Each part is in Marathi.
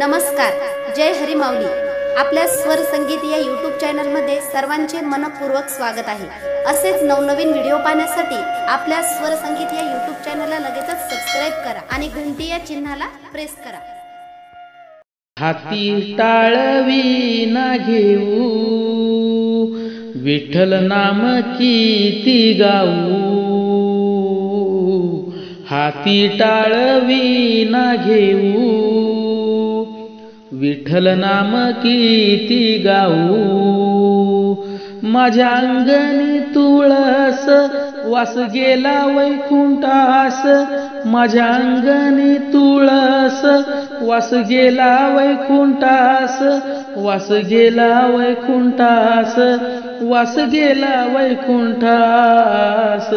नमस्कार जय हरी माऊली. आपल्या स्वर संगीत या यूट्यूब चॅनलमध्ये सर्वांचे मनपूर्वक स्वागत आहे. असेच नवनवीन व्हिडिओ पाहण्यासाठी आपल्या स्वर संगीत या यूट्यूब चॅनलला लगेचच सबस्क्राईब करा आणि घंटी या चिन्हाला प्रेस करा. हाती टाळवी ना घेऊ विठ्ठल नाम किती गाऊ. हाती टाळवी ना घेऊ विठ्ठल नाम किती गाऊ. माझ्या अंगणी तुळस वास गेला वैकुंठास. माझ्या अंगणी तुळस वास गेला वैकुंठास. वास गेला वैकुंठास वास गेला वैकुंठास.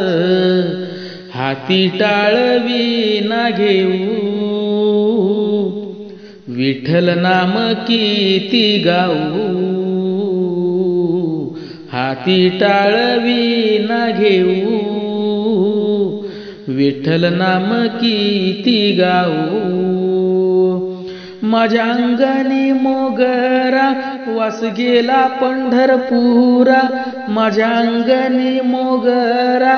हाती टाळवी ना घेऊ. विठ्ठल नाम किती गाऊ. हाती टाळवी ना घेऊ. विठ्ठल नाम किती गाऊ. माझ्या अंगाने मोगरा वास गेला पंढरपुरा माझ्या अंगणी मोगरा.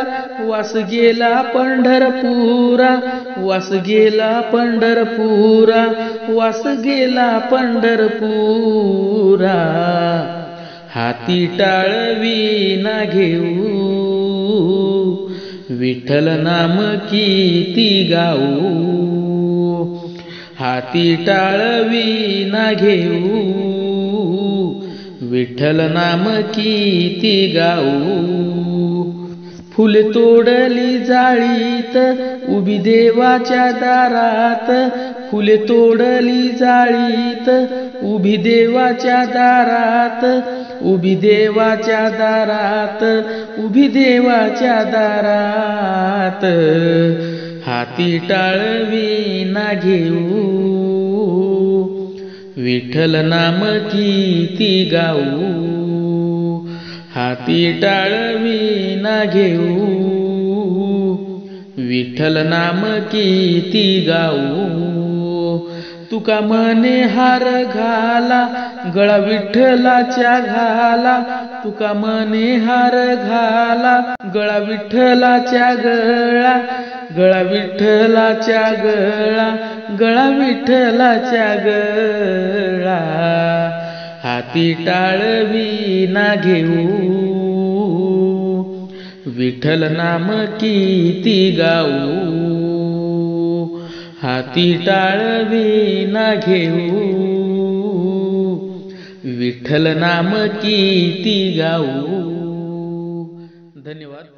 वास गेला पंढरपुरा वास गेला पंढरपुरा वास गेला पंढरपुरा. हाती टाळवी ना घेऊ विठ्ठल नाम किती गाऊ. हाती टाळवी ना घेऊ विठ्ठल नाम किती गाऊ. फुले तोडली जाळीत उभी देवाच्या दारात. फुले तोडली जाळीत उभी देवाच्या दारात. उभी देवाच्या दारात उभी देवाच्या दारात. हाती टाळवी ना घेऊ. विठ्ठल नाम किती गाऊ. हाती टाळवी ना घेऊ. विठ्ठल नाम किती गाऊ. तुका मने हार घाला गळा विठ्ठलाच्या घाला. तुका मने हार घाला गळा विठ्ठलाच्या गळा. गळा विठ्ठलाच्या गळा गळा विठ्ठलाच्या गळा. हाती टाळवी ना घेऊ. विठ्ठल नाम किती गाऊ. हाती टाळवी ना घेऊ. विठ्ठल नाम किती गाऊ. धन्यवाद.